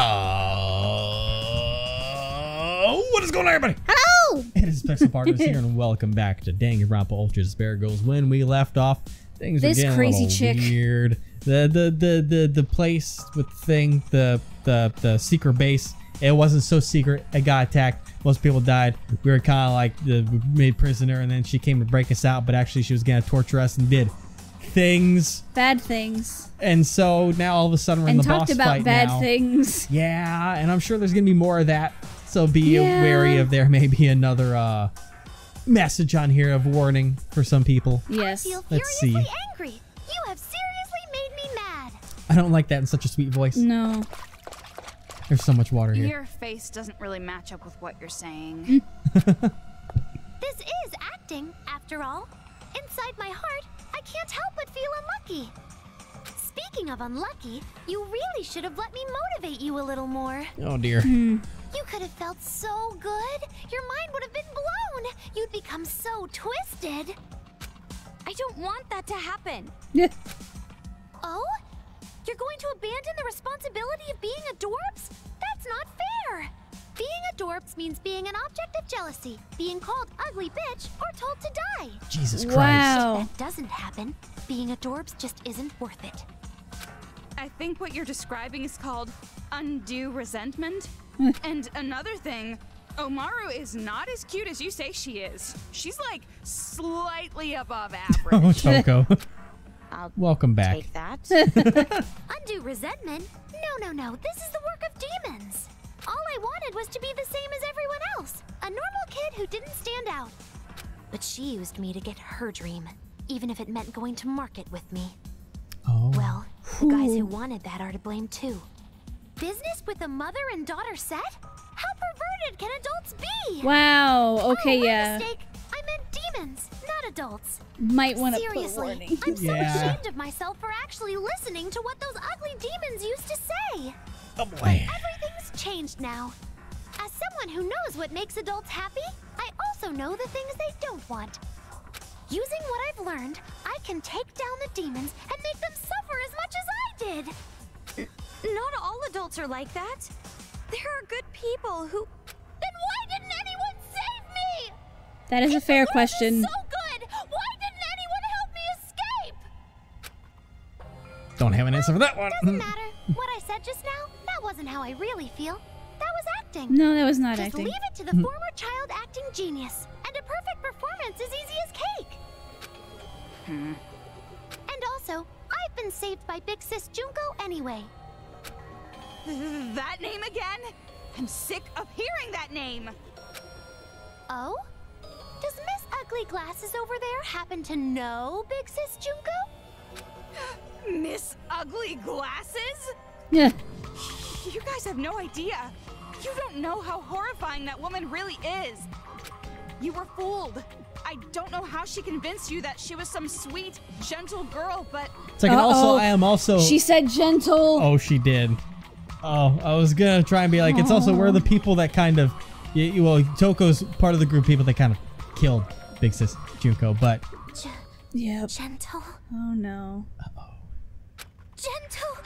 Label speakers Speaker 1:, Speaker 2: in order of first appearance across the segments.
Speaker 1: Oh, what is going on, everybody?
Speaker 2: Hello!
Speaker 1: It is Pixel Partners here, and welcome back to Danganronpa Ultra Asparagus. When we left off, things were getting
Speaker 2: crazy
Speaker 1: a little
Speaker 2: chick.
Speaker 1: weird. The, the the the the place with the thing, the the the secret base. It wasn't so secret. It got attacked. Most people died. We were kind of like the made prisoner, and then she came to break us out. But actually, she was gonna torture us and did things.
Speaker 2: Bad things.
Speaker 1: And so now all of a sudden we're in
Speaker 2: And
Speaker 1: the
Speaker 2: talked
Speaker 1: boss
Speaker 2: about
Speaker 1: fight
Speaker 2: bad
Speaker 1: now.
Speaker 2: things.
Speaker 1: Yeah, and I'm sure there's gonna be more of that. So be
Speaker 2: Yeah.
Speaker 1: wary of there may be another uh, message on here of warning for some people.
Speaker 2: Yes.
Speaker 3: feel
Speaker 1: Let's
Speaker 3: furiously
Speaker 1: see.
Speaker 3: angry. You have seriously made me mad.
Speaker 1: I don't like that in such a sweet voice.
Speaker 2: No.
Speaker 1: There's so much water here.
Speaker 4: Your face doesn't really match up with what you're saying.
Speaker 3: This is acting, after all. Inside my heart, I can't help but feel unlucky. Speaking of unlucky, you really should have let me motivate you a little more.
Speaker 1: Oh dear.
Speaker 2: Hmm.
Speaker 3: You could have felt so good. Your mind would have been blown. You'd become so twisted.
Speaker 5: I don't want that to happen.
Speaker 3: Oh? You're going to abandon the responsibility of being a dorps? That's not fair. Being a dorps means being an object of jealousy, being called ugly bitch, or told to die.
Speaker 1: Jesus Christ.
Speaker 2: wow.
Speaker 3: If That doesn't happen. Being a dorps just isn't worth it.
Speaker 4: I think what you're describing is called undue resentment. Hmm. and another thing, Omaru is not as cute as you say she is. She's like slightly above
Speaker 1: Oh,
Speaker 4: average.
Speaker 1: Toko.
Speaker 5: I'll
Speaker 1: Welcome back.
Speaker 5: take that.
Speaker 3: Undue resentment? No, no, no. This is the work of demons. All I wanted was to be the same as everyone else. A normal kid who didn't stand out. But she used me to get her dream, even if it meant going to market with me.
Speaker 1: Oh.
Speaker 3: Well, the guys who wanted that are to blame too. Business with a mother and daughter set? How perverted can adults be?
Speaker 2: Wow. Oh, okay,
Speaker 3: oh,
Speaker 2: yeah.
Speaker 3: Mistake. I meant demons, not adults.
Speaker 2: Might want to put a
Speaker 3: Seriously,
Speaker 2: warning.
Speaker 3: I'm so
Speaker 1: Yeah.
Speaker 3: ashamed of myself for actually listening to what those ugly demons used to say.
Speaker 1: Oh boy.
Speaker 3: Everything's changed now. As someone who knows what makes adults happy, I also know the things they don't want. Using what I've learned, I can take down the demons and make them suffer as much as I did.
Speaker 5: Not all adults are like that. There are good people who.
Speaker 3: Then why didn't anyone save me?
Speaker 2: That is a
Speaker 3: If the
Speaker 2: fair question.
Speaker 3: So good. Why didn't anyone help me escape?
Speaker 1: Don't have an answer for that one.
Speaker 3: Doesn't matter. What I said just now, that wasn't how I really feel. That was acting.
Speaker 2: No, that was not
Speaker 3: Just
Speaker 2: acting.
Speaker 3: leave it to the former child acting genius, and a perfect performance is easy as cake.
Speaker 4: Hmm.
Speaker 3: And also, I've been saved by Big Sis Junko anyway.
Speaker 4: that name again? I'm sick of hearing that name.
Speaker 3: Oh? Does Miss Ugly Glasses over there happen to know Big Sis Junko?
Speaker 4: Miss Ugly Glasses?
Speaker 2: Yeah.
Speaker 4: You guys have no idea. You don't know how horrifying that woman really is. You were fooled. I don't know how she convinced you that she was some sweet, gentle girl, but
Speaker 1: It's like, and also,
Speaker 2: Uh-oh.
Speaker 1: I am also.
Speaker 2: She said gentle.
Speaker 1: Oh, she did. Oh, I was gonna try and be like, it's also we're the people that kind of, y- y- well, Toko's part of the group of people that kind of killed Big Sis Junko, but
Speaker 3: G-
Speaker 2: Yep.
Speaker 3: gentle.
Speaker 2: Oh no.
Speaker 3: Uh oh. Gentle!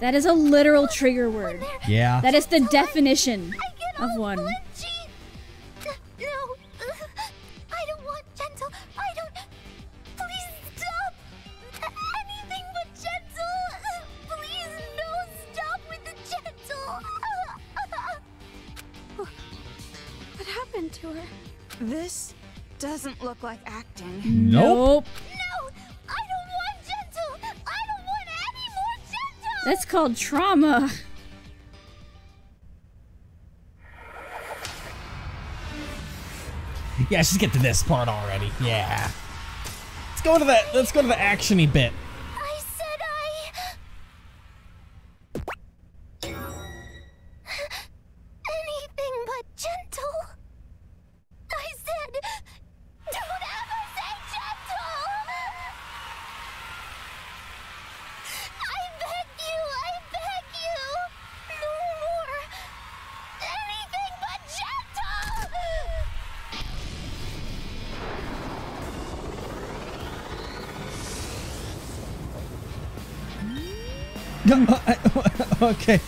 Speaker 2: That is a literal trigger word.
Speaker 1: Yeah.
Speaker 2: That is the
Speaker 3: Gentle, I-
Speaker 2: definition
Speaker 3: I get
Speaker 2: of
Speaker 3: all
Speaker 2: one.
Speaker 3: flinchy. Uh, No, I don't want gentle. I don't. Please stop. Anything but gentle. Please no. Stop with the gentle.
Speaker 5: What happened to her?
Speaker 4: this doesn't look like acting.
Speaker 1: Nope.
Speaker 3: No,
Speaker 2: That's called trauma.
Speaker 1: Yeah, just get to this part already. Yeah. Let's go to the let's go to the actiony bit. okay.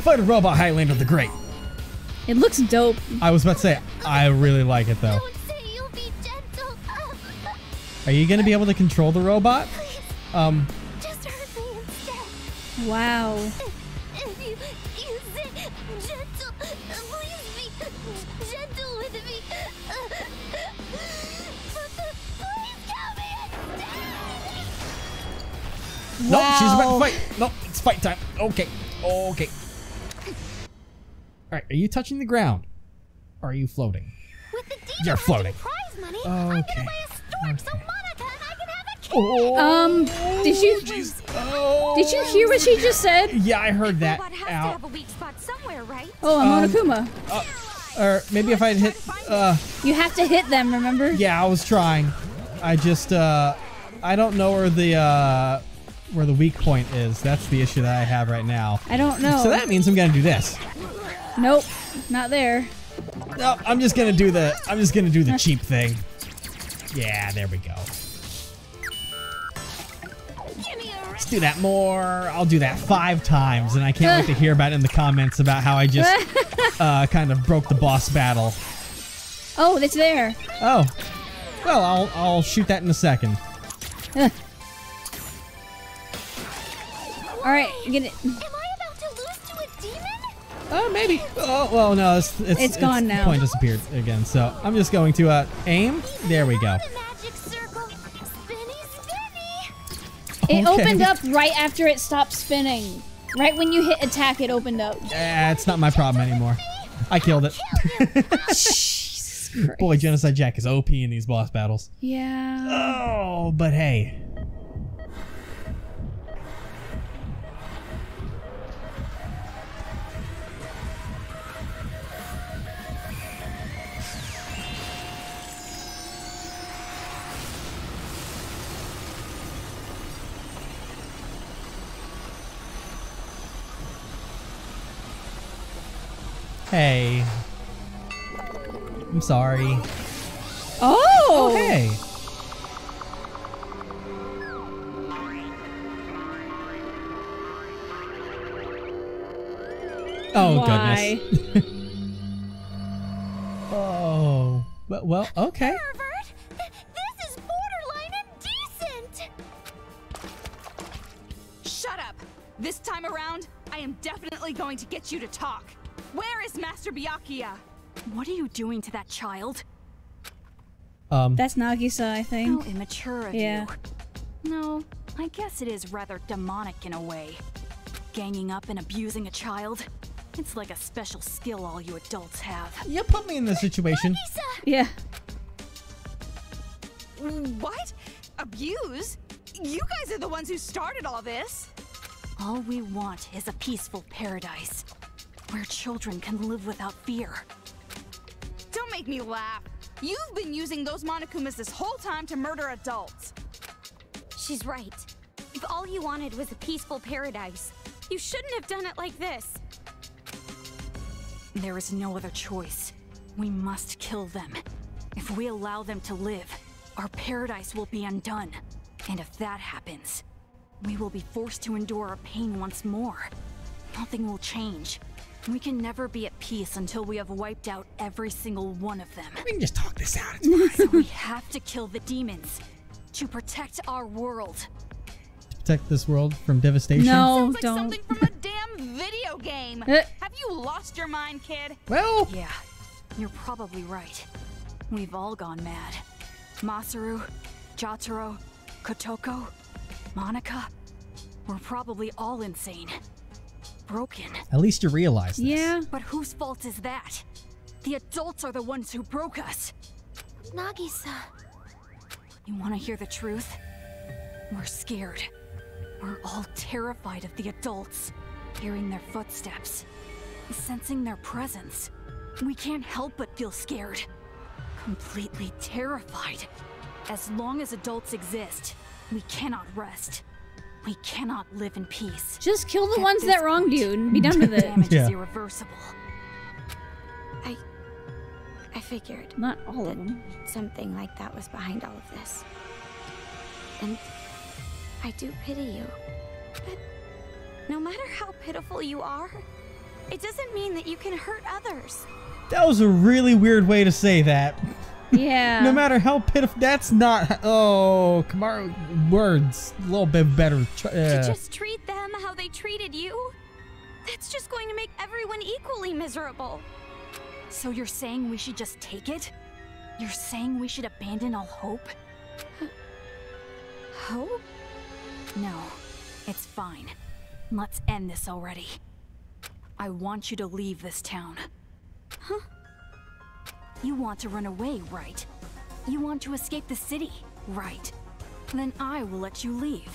Speaker 1: Fighter Robot Highlander the Great.
Speaker 2: It looks dope.
Speaker 1: I was about to say, I really like it though.
Speaker 3: Don't say you'll be gentle.
Speaker 1: Are you gonna be able to control the robot? Um,
Speaker 3: just hurt me instead.
Speaker 2: Wow.
Speaker 3: Instead.
Speaker 1: nope, she's about to fight. Nope, it's fight time. Okay, okay. All right, are you touching the ground? Or are you floating?
Speaker 3: With the demon
Speaker 1: You're
Speaker 3: hunting
Speaker 1: floating.
Speaker 3: prize money, I'm
Speaker 1: Okay.
Speaker 3: gonna buy a storm so Monaca and I can have a kid.
Speaker 1: Oh,
Speaker 2: Um, did you
Speaker 1: oh.
Speaker 2: did you hear what she just said?
Speaker 1: Yeah, I heard that.
Speaker 5: Robot has to
Speaker 1: Ow.
Speaker 5: have a weak spot somewhere, right?
Speaker 2: Oh,
Speaker 1: Um,
Speaker 2: a Monokuma.
Speaker 1: Or maybe if I'd hit. Uh,
Speaker 2: You have to hit them, remember?
Speaker 1: yeah, I was trying. I just uh, I don't know where the uh, where the weak point is. That's the issue that I have right now.
Speaker 2: I don't know.
Speaker 1: So that means I'm gonna do this.
Speaker 2: nope, not there.
Speaker 1: No, I'm just gonna do the. I'm just gonna do the cheap thing. Yeah, there we go.
Speaker 3: Give me a
Speaker 1: Let's do that more. I'll do that five times, and I can't wait to hear about it in the comments about how I just uh, kind of broke the boss battle.
Speaker 2: Oh, it's there.
Speaker 1: Oh, well, I'll I'll shoot that in a second.
Speaker 2: All right, get it.
Speaker 3: Am I about to lose to a demon?
Speaker 1: Oh, maybe. Oh, well, no, it's it's,
Speaker 2: It's gone
Speaker 1: the
Speaker 2: now.
Speaker 1: point disappeared again. So I'm just going to uh, aim. There we go.
Speaker 3: The magic circle. Spinny, spinny.
Speaker 2: It
Speaker 1: Okay.
Speaker 2: opened up right after it stopped spinning. Right when you hit attack, it opened up.
Speaker 1: Eh, it's not my problem anymore. I killed it.
Speaker 2: Jesus
Speaker 1: Boy, Genocide Jack is OP in these boss battles.
Speaker 2: Yeah.
Speaker 1: Oh, but hey. Hey. I'm sorry.
Speaker 2: Oh.
Speaker 1: Oh, hey. Oh
Speaker 2: Why?
Speaker 1: goodness. oh. Well, well, okay.
Speaker 3: This is borderline indecent.
Speaker 4: Shut up! This time around, I am definitely going to get you to talk. Where is Master Byakuya?
Speaker 5: What are you doing to that child?
Speaker 1: Um
Speaker 2: That's Nagisa, I think.
Speaker 5: How
Speaker 2: think.
Speaker 5: immature of
Speaker 2: Yeah.
Speaker 5: you. No, I guess it is rather demonic in a way. Ganging up and abusing a child. It's like a special skill all you adults have.
Speaker 1: you put me in this situation. Nagisa!
Speaker 2: Yeah.
Speaker 4: What? Abuse? You guys are the ones who started all this.
Speaker 5: All we want is a peaceful paradise where children can live without fear.
Speaker 4: Don't make me laugh. You've been using those Monokumas this whole time to murder adults.
Speaker 3: She's right. If all you wanted was a peaceful paradise, you shouldn't have done it like this.
Speaker 5: There is no other choice. We must kill them. If we allow them to live, our paradise will be undone. And if that happens, we will be forced to endure our pain once more. Nothing will change. We can never be at peace until we have wiped out every single one of them.
Speaker 1: We can just talk this out. It's fine.
Speaker 5: so we have to kill the demons to protect our world.
Speaker 1: To Protect this world from devastation.
Speaker 2: No,
Speaker 4: Sounds like
Speaker 2: don't.
Speaker 4: something from a damn video game.
Speaker 2: Eh.
Speaker 4: Have you lost your mind, kid?
Speaker 1: Well,
Speaker 5: Yeah, you're probably right. We've all gone mad. Masaru, Jataro, Kotoko, Monaca. We're probably all insane. Broken.
Speaker 1: at least you realize this.
Speaker 2: Yeah.
Speaker 5: But whose fault is that? The adults are the ones who broke us.
Speaker 3: Nagisa.
Speaker 5: You want to hear the truth? We're scared. We're all terrified of the adults, hearing their footsteps, sensing their presence. We can't help but feel scared. Completely terrified. As long as adults exist, we cannot rest. We cannot live in peace.
Speaker 2: Just kill the
Speaker 5: At
Speaker 2: ones that wronged you
Speaker 5: point,
Speaker 2: and be done with it.
Speaker 5: Damage
Speaker 1: Yeah.
Speaker 5: is irreversible.
Speaker 3: I. I figured
Speaker 2: Not all of them.
Speaker 3: something like that was behind all of this. And I do pity you. But no matter how pitiful you are, it doesn't mean that you can hurt others.
Speaker 1: That was a really weird way to say that.
Speaker 2: Yeah.
Speaker 1: No matter how pitiful, that's not. Oh, Kamaru, words a little bit better.
Speaker 3: To just treat them how they treated you, that's just going to make everyone equally miserable.
Speaker 5: So you're saying we should just take it? You're saying we should abandon all hope?
Speaker 3: Hope?
Speaker 5: No, it's fine. Let's end this already. I want you to leave this town. Huh? You want to run away, right? You want to escape the city, right? Then I will let you leave.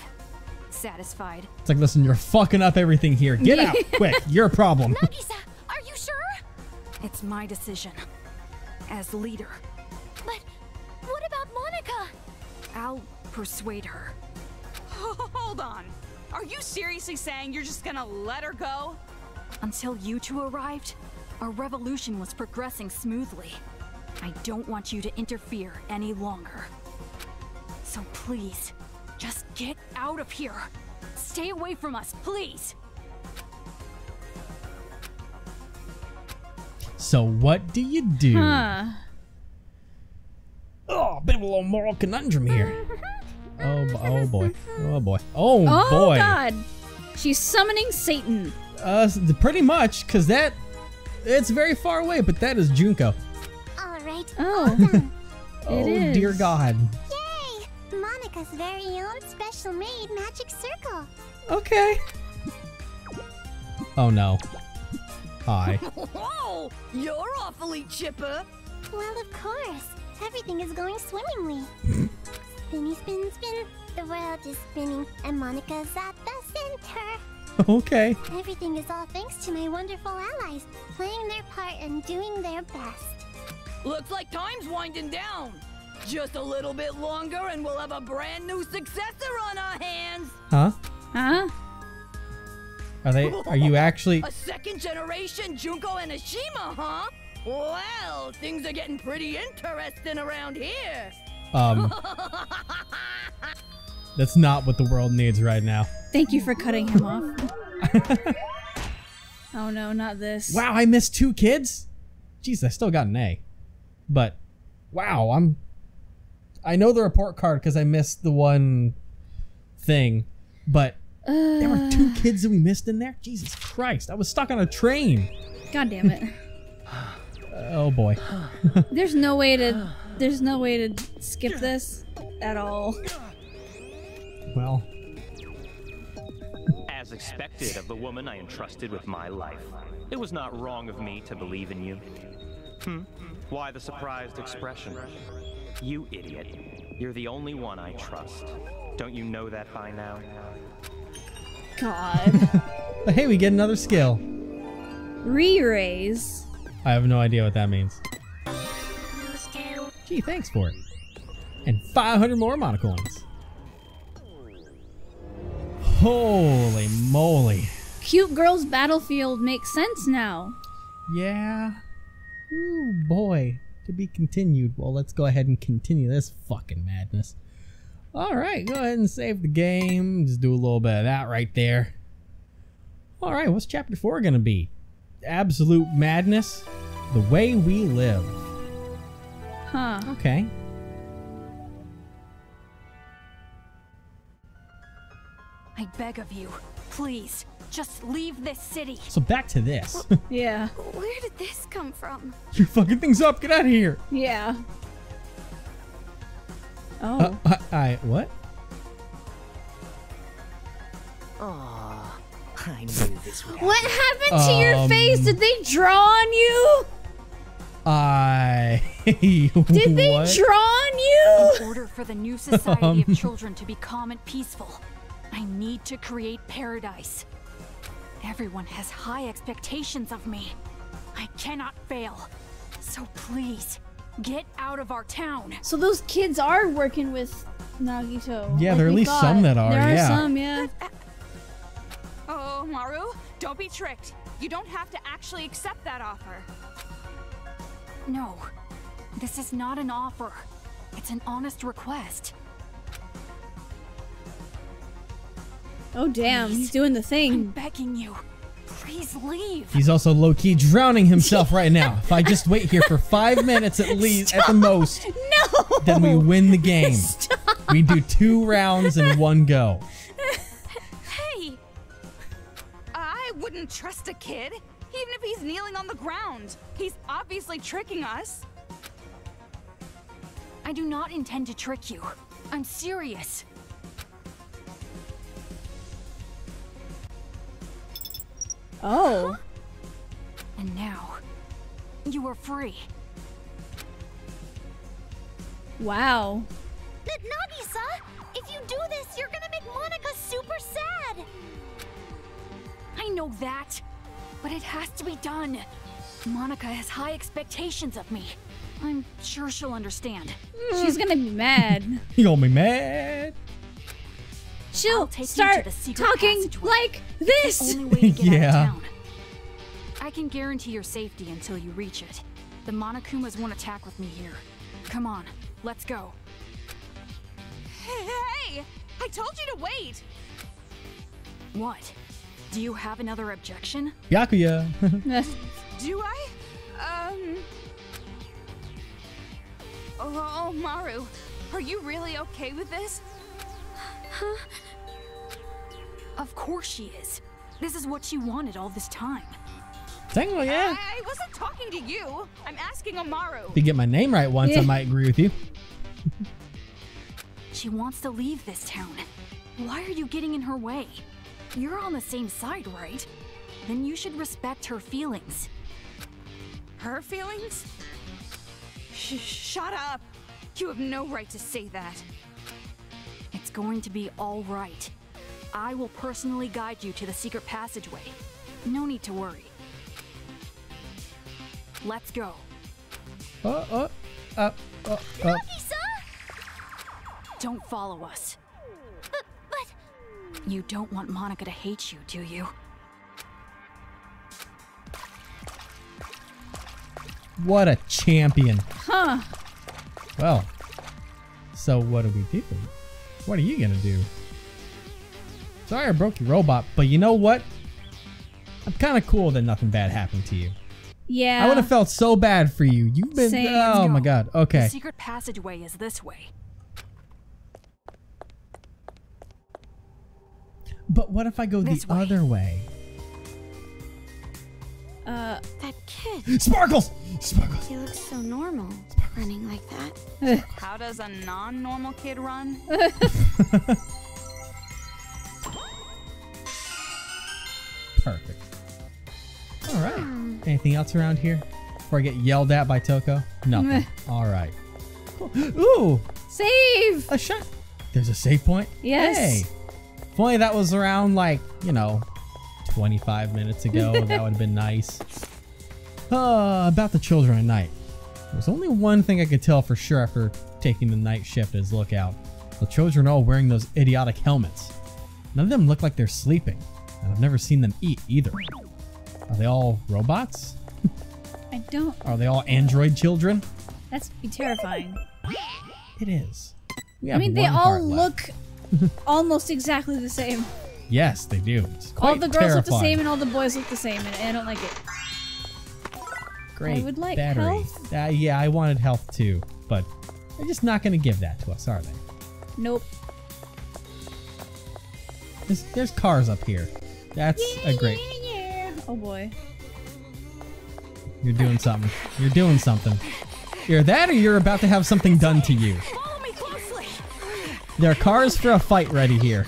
Speaker 5: Satisfied?
Speaker 1: it's like, listen, you're fucking up everything here. Get out, quick. You're a problem.
Speaker 3: Nagisa, are you sure?
Speaker 5: It's my decision. As leader,
Speaker 3: But what about Monaca?
Speaker 5: I'll persuade her.
Speaker 4: Hold on. Are you seriously saying you're just gonna let her go?
Speaker 5: Until you two arrived, our revolution was progressing smoothly. I don't want you to interfere any longer. So please, just get out of here. Stay away from us, please.
Speaker 1: So what do you do?
Speaker 2: Huh.
Speaker 1: Oh, bit of a little moral conundrum here. Oh, oh boy. Oh boy. Oh,
Speaker 2: Oh
Speaker 1: boy.
Speaker 2: god. She's summoning Satan.
Speaker 1: Uh, pretty much, cause that it's very far away, but that is Junko.
Speaker 3: All right.
Speaker 2: Oh.
Speaker 3: awesome.
Speaker 1: Oh
Speaker 2: It
Speaker 1: dear. God.
Speaker 3: Yay! Monaca's very own special made magic circle.
Speaker 1: Okay. Oh no. Hi.
Speaker 6: Whoa! You're awfully chipper.
Speaker 3: Well, of course. Everything is going swimmingly. Spinny, spin, spin. The world is spinning, and Monaca's at the center.
Speaker 1: okay.
Speaker 3: Everything is all thanks to my wonderful allies, playing their part and doing their best.
Speaker 6: Looks like time's winding down. Just a little bit longer and we'll have a brand new successor on our hands.
Speaker 1: Huh?
Speaker 2: Huh?
Speaker 1: Are they? Are you actually?
Speaker 6: A second generation Junko Enoshima, huh? Well, things are getting pretty interesting around here.
Speaker 1: Um. That's not what the world needs right now.
Speaker 2: Thank you for cutting him off. oh no, not this.
Speaker 1: Wow, I missed two kids. Jeez, I still got an A. But wow, I'm. I know the report card because I missed the one thing, but there were two kids that we missed in there. Jesus Christ, I was stuck on a train.
Speaker 2: God damn it.
Speaker 1: Oh boy.
Speaker 2: There's no way to there's no way to skip this at all.
Speaker 1: Well,
Speaker 7: As expected of the woman I entrusted with my life, it was not wrong of me to believe in you. Hmm? Why the surprised expression? You idiot. You're the only one I trust. Don't you know that by now?
Speaker 2: God.
Speaker 1: but hey, we get another skill.
Speaker 2: Re-raise.
Speaker 1: I have no idea what that means. Gee, thanks for it. And 500 more monocoins. Holy moly.
Speaker 2: Cute girls battlefield makes sense now.
Speaker 1: Yeah. Ooh, boy. To be continued. Well, let's go ahead and continue this fucking madness. Alright, go ahead and save the game. Just do a little bit of that right there. Alright, what's chapter 4 gonna be? Absolute madness? The way we live.
Speaker 2: Huh.
Speaker 1: Okay.
Speaker 5: I beg of you, please, just leave this city.
Speaker 1: So back to this.
Speaker 2: Yeah.
Speaker 3: Where did this come from?
Speaker 1: You're fucking things up. Get out of here.
Speaker 2: Yeah. Oh.
Speaker 1: Uh, I, I what?
Speaker 6: Aw, I knew this would
Speaker 2: what happened to your
Speaker 1: Um,
Speaker 2: face? Did they draw on you?
Speaker 1: I.
Speaker 2: Did they
Speaker 1: what?
Speaker 2: draw on you?
Speaker 5: In order for the new society of children to be calm and peaceful, I need to create paradise. Everyone has high expectations of me. I cannot fail. So please, get out of our town.
Speaker 2: So those kids are working with Nagito.
Speaker 1: Yeah,
Speaker 2: like
Speaker 1: there are at least
Speaker 2: thought.
Speaker 1: some that are,
Speaker 2: There are
Speaker 1: yeah.
Speaker 2: some, yeah.
Speaker 4: Uh, uh, oh, Maru, don't be tricked. You don't have to actually accept that offer.
Speaker 5: No, this is not an offer. It's an honest request.
Speaker 2: Oh damn, he's doing the thing.
Speaker 5: I'm begging you. Please leave.
Speaker 1: He's also low key drowning himself right now. If I just wait here for five minutes at least, at the most,
Speaker 2: No.
Speaker 1: then we win the game. We do two rounds in one go.
Speaker 5: Hey,
Speaker 4: I wouldn't trust a kid, even if he's kneeling on the ground. He's obviously tricking us.
Speaker 5: I do not intend to trick you. I'm serious.
Speaker 2: Oh.
Speaker 5: And now, you are free.
Speaker 2: Wow.
Speaker 3: N- Nagisa, if you do this, you're gonna make Monaca super sad.
Speaker 5: I know that, but it has to be done. Monaca has high expectations of me. I'm sure she'll understand.
Speaker 2: She's gonna be mad.
Speaker 1: You gonna be mad?
Speaker 2: She'll
Speaker 5: I'll take you to
Speaker 2: start talking
Speaker 5: passageway.
Speaker 2: like this.
Speaker 5: Only way to get out
Speaker 1: Yeah.
Speaker 5: I can guarantee your safety until you reach it. The Monokumas won't attack with me here. Come on, let's go.
Speaker 4: Hey, I told you to wait.
Speaker 5: What? Do you have another objection?
Speaker 1: Byakuya.
Speaker 4: Do I? Um. Oh, Maru, are you really okay with this?
Speaker 5: Of course she is. This is what she wanted all this time.
Speaker 1: Technically, yeah.
Speaker 4: I, I wasn't talking to you. I'm asking Amaru.
Speaker 1: If you get my name right once, I might agree with you.
Speaker 5: She wants to leave this town. Why are you getting in her way? You're on the same side, right? Then you should respect her feelings.
Speaker 4: Her feelings? Sh- shut up. You have no right to say that.
Speaker 5: It's going to be all right. I will personally guide you to the secret passageway. No need to worry. Let's go.
Speaker 1: Oh, oh, uh, oh, oh.
Speaker 3: Nagisa?
Speaker 5: Don't follow us.
Speaker 3: But, but
Speaker 5: You don't want Monaca to hate you, do you?
Speaker 1: What a champion.
Speaker 2: Huh.
Speaker 1: Well, so what do we do? What are you gonna do? Sorry I broke your robot, but you know what? I'm kind of cool that nothing bad happened to you.
Speaker 2: Yeah.
Speaker 1: I would have felt so bad for you. You've been.
Speaker 2: Same.
Speaker 1: Oh
Speaker 5: Let's
Speaker 1: my god. Okay.
Speaker 5: The secret passageway is this way.
Speaker 1: But what if I go
Speaker 5: This
Speaker 1: the
Speaker 5: way.
Speaker 1: other way?
Speaker 2: Uh,
Speaker 3: that kid,
Speaker 1: Sparkles! Sparkles!
Speaker 3: he looks so normal, running like that.
Speaker 4: How does a non normal kid run?
Speaker 1: Perfect. Alright. Anything else around here? Before I get yelled at by Toko? Nothing. Alright. Cool. Ooh!
Speaker 2: save.
Speaker 1: A shot. There's a save point?
Speaker 2: Yes.
Speaker 1: Hey. If only that was around like, you know, 25 minutes ago, that would have been nice. Uh, about the children at night. There's only one thing I could tell for sure after taking the night shift as lookout. The children are all wearing those idiotic helmets. None of them look like they're sleeping, and I've never seen them eat either. Are they all robots?
Speaker 2: I don't.
Speaker 1: Are they all android children?
Speaker 2: That's be terrifying.
Speaker 1: It is. We
Speaker 2: I mean, they all look almost exactly the same.
Speaker 1: Yes, they do.
Speaker 2: All the girls look the same and all the boys look the same, and I don't like it.
Speaker 1: Great
Speaker 2: would like
Speaker 1: battery.
Speaker 2: health.
Speaker 1: Uh, yeah, I wanted health too, but they're just not going to give that to us, are they?
Speaker 2: Nope.
Speaker 1: There's, there's cars up here. That's a great.
Speaker 2: Yeah, yeah. Oh boy.
Speaker 1: You're doing something. You're doing something. You're that, or you're about to have something done to you.
Speaker 5: Follow me closely!
Speaker 1: There are cars for a fight ready here.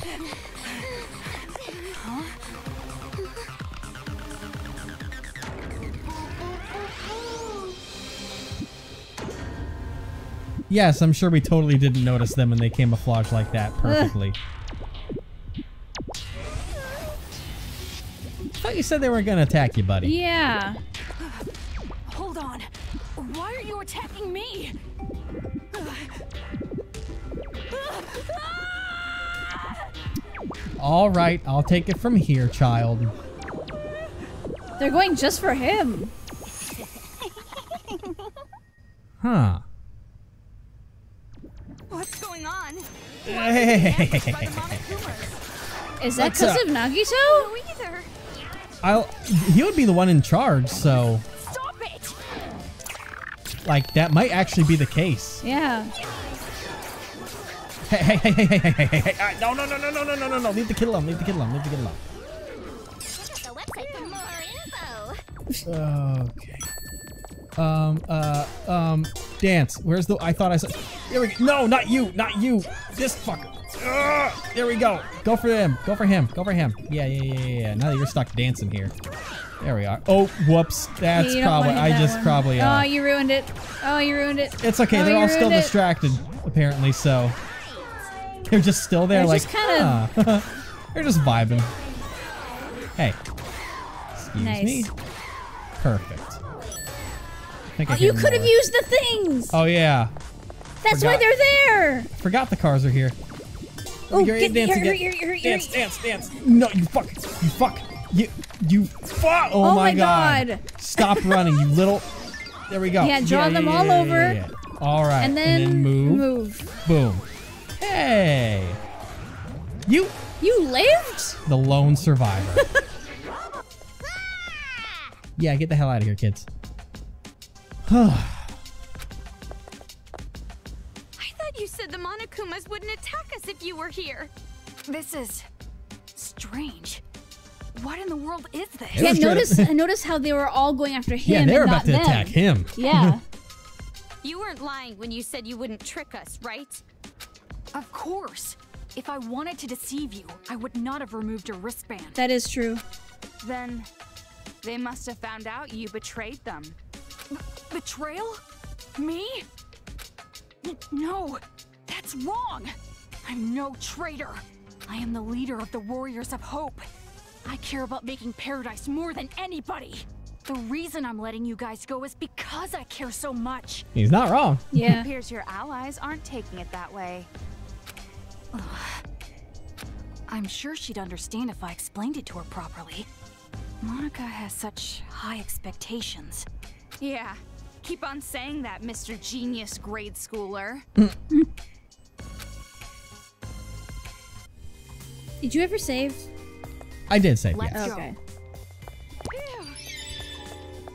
Speaker 1: Yes, I'm sure we totally didn't notice them when they camouflaged like that eh. perfectly. I thought you said they weren't going to attack you, buddy.
Speaker 2: Yeah.
Speaker 5: Hold on. Why are you attacking me?
Speaker 1: All right, I'll take it from here, child.
Speaker 2: They're going just for him.
Speaker 1: Huh.
Speaker 4: What's going on?
Speaker 1: Hey.
Speaker 4: Ambushed by the Monokumas.
Speaker 2: Is that because of Nagito?
Speaker 1: I'll. He would be the one in charge, so
Speaker 3: Stop it!
Speaker 1: like that might actually be the case.
Speaker 2: Yeah.
Speaker 1: Hey, hey, hey, hey, hey, hey, hey, hey, hey! No, no, no, no, no, no, no, no, no! Leave the kid alone! Leave the kid alone! Leave the kid alone!
Speaker 3: The website for more info.
Speaker 1: Okay. Um. Uh. Um. Dance. Where's the? I thought I saw. Here we go. No, not you. Not you. This fucker. Ugh, there we go. Go for him. Go for him. Go for him. Yeah, yeah, yeah, yeah. yeah. Now that you're stuck dancing here. There we are. Oh, whoops. That's
Speaker 2: don't
Speaker 1: probably. I
Speaker 2: that
Speaker 1: just
Speaker 2: one.
Speaker 1: probably. Uh,
Speaker 2: Oh, you ruined it. Oh, you ruined it.
Speaker 1: it's okay.
Speaker 2: Oh,
Speaker 1: They're all still
Speaker 2: it.
Speaker 1: distracted, apparently. So they're just still there,
Speaker 2: They're
Speaker 1: like.
Speaker 2: just kinda-
Speaker 1: they're just vibing. Hey. Excuse
Speaker 2: Nice.
Speaker 1: me. Perfect. I think I
Speaker 2: Oh, you could have used the things.
Speaker 1: Oh yeah.
Speaker 2: That's why they're there.
Speaker 1: Forgot the cars are here.
Speaker 2: Oh,
Speaker 1: You're
Speaker 2: get
Speaker 1: dancing,
Speaker 2: here,
Speaker 1: get-
Speaker 2: here, here, here,
Speaker 1: Dance, dance, dance. No, you fuck. You fuck. You, you fuck. Oh,
Speaker 2: Oh
Speaker 1: my
Speaker 2: my
Speaker 1: god.
Speaker 2: God.
Speaker 1: Stop running, you little. There we go.
Speaker 2: Yeah, draw them all over.
Speaker 1: All right.
Speaker 2: And then,
Speaker 1: move.
Speaker 2: move.
Speaker 1: Boom. Hey. You,
Speaker 2: You lived?
Speaker 1: the lone survivor. yeah, get the hell out of here, kids.
Speaker 3: I thought you said the Monokumas wouldn't attack us if you were here.
Speaker 5: This is strange. What in the world is this?
Speaker 1: It
Speaker 2: Yeah,
Speaker 1: was trying to-
Speaker 2: notice notice how they were all going after him
Speaker 1: yeah, they're
Speaker 2: and
Speaker 1: about
Speaker 2: not
Speaker 1: to
Speaker 2: them.
Speaker 1: attack him.
Speaker 2: Yeah.
Speaker 3: You weren't lying when you said you wouldn't trick us, right?
Speaker 5: Of course. If I wanted to deceive you, I would not have removed your wristband.
Speaker 2: that is true.
Speaker 4: Then they must have found out you betrayed them.
Speaker 5: Betrayal? Me? N- no, that's wrong. I'm no traitor. I am the leader of the Warriors of Hope. I care about making paradise more than anybody. The reason I'm letting you guys go is because I care so much.
Speaker 1: He's not wrong.
Speaker 2: Yeah.
Speaker 4: It Appears your allies aren't taking it that way.
Speaker 5: I'm sure she'd understand if I explained it to her properly. Monaca has such high expectations.
Speaker 4: Yeah. Keep on saying that, Mr. Genius grade schooler.
Speaker 2: Did you ever save?
Speaker 1: I did save,
Speaker 5: Let's
Speaker 1: yes.
Speaker 5: go.
Speaker 2: Okay.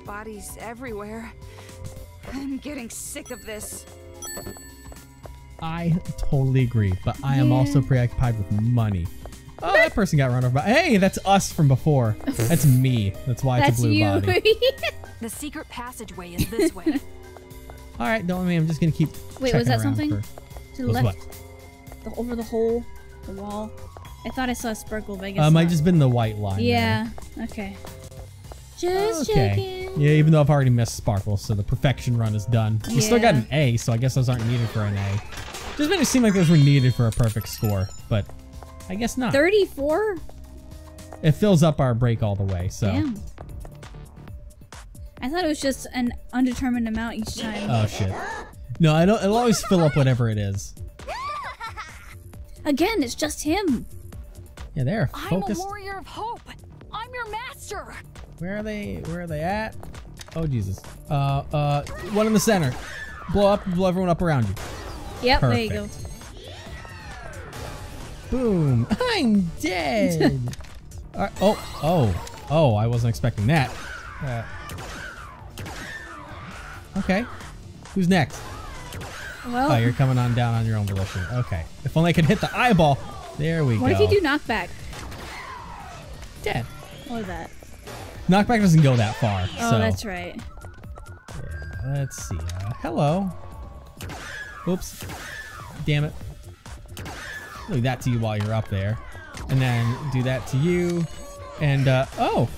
Speaker 4: Bodies everywhere. I'm getting sick of this.
Speaker 1: I totally agree, but I am
Speaker 2: Yeah.
Speaker 1: also preoccupied with money. Oh, that person got run over by. Hey, that's us from before. That's me. That's why it's a blue
Speaker 2: you.
Speaker 1: body.
Speaker 5: The secret passageway is this way.
Speaker 1: All right, don't me. I'm just gonna keep.
Speaker 2: Wait, was that something?
Speaker 1: for-
Speaker 2: to the left,
Speaker 1: what?
Speaker 2: the, over the hole, the wall. I thought I saw a sparkle, but I guess
Speaker 1: Uh, might just been the white line. there.
Speaker 2: Yeah. Okay. Just
Speaker 1: Okay.
Speaker 2: checking.
Speaker 1: Yeah, even though I've already missed Sparkle, so the perfection run is done. We still got an A, so I guess those aren't needed for an A. Just made it seem like those were needed for a perfect score, but I guess not.
Speaker 2: Thirty-four.
Speaker 1: It fills up our break all the way, so.
Speaker 2: Damn. I thought it was just an undetermined amount each time.
Speaker 1: Oh shit. No, I don't. It'll always fill up whatever it is.
Speaker 2: Again, it's just him.
Speaker 1: Yeah, they're focused.
Speaker 5: I'm a warrior of hope. I'm your master.
Speaker 1: Where are they? Where are they at? Oh Jesus. Uh, uh, one in the center. Blow up. Blow everyone up around you.
Speaker 2: Yep, there you go.
Speaker 1: Boom. I'm dead. Oh, oh, oh! I wasn't expecting that. Uh, okay. Who's next?
Speaker 2: Well,
Speaker 1: Oh, you're coming on down on your own volition. Okay. If only I could hit the eyeball. There we
Speaker 2: what
Speaker 1: go.
Speaker 2: What if you do knockback?
Speaker 1: Dead.
Speaker 2: What is that?
Speaker 1: Knockback doesn't go that far.
Speaker 2: Oh,
Speaker 1: so.
Speaker 2: that's right.
Speaker 1: Yeah, let's see. Uh, hello. Oops. Damn it. Do that to you while you're up there. And then do that to you. And, uh, oh.